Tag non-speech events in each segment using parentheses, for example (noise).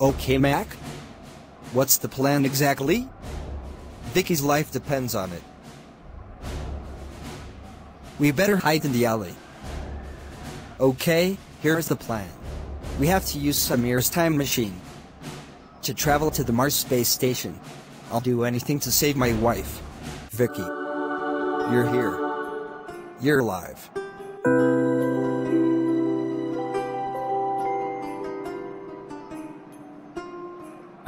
Okay, Mac? What's the plan exactly? Vicky's life depends on it. We better hide in the alley. Okay, here's the plan. We have to use Samir's time machine to travel to the Mars space station. I'll do anything to save my wife. Vicky. You're here. You're alive.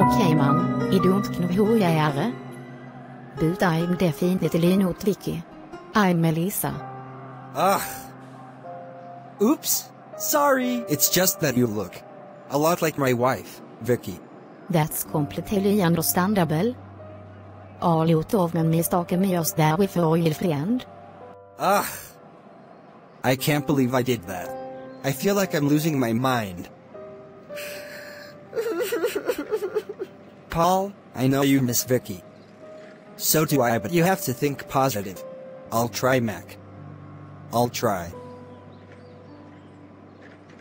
Okej man, idiotknohojägare. But I'm definitely not Vicky. I'm Melissa. Ah. Oops. Sorry. It's just that you look a lot like my wife, Vicky. That's completely understandable. All lot of men mistake me as their wife or girlfriend. Ah. I can't believe I did that. I feel like I'm losing my mind. (sighs) (laughs) Paul, I know you miss Vicky. So do I, but you have to think positive. I'll try, Mac. I'll try.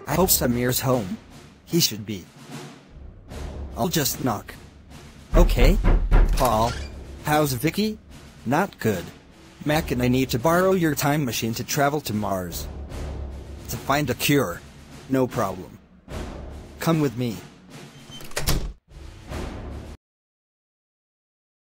I hope Samir's home. He should be. I'll just knock. Okay. Paul. How's Vicky? Not good. Mac and I need to borrow your time machine to travel to Mars. To find a cure. No problem. Come with me.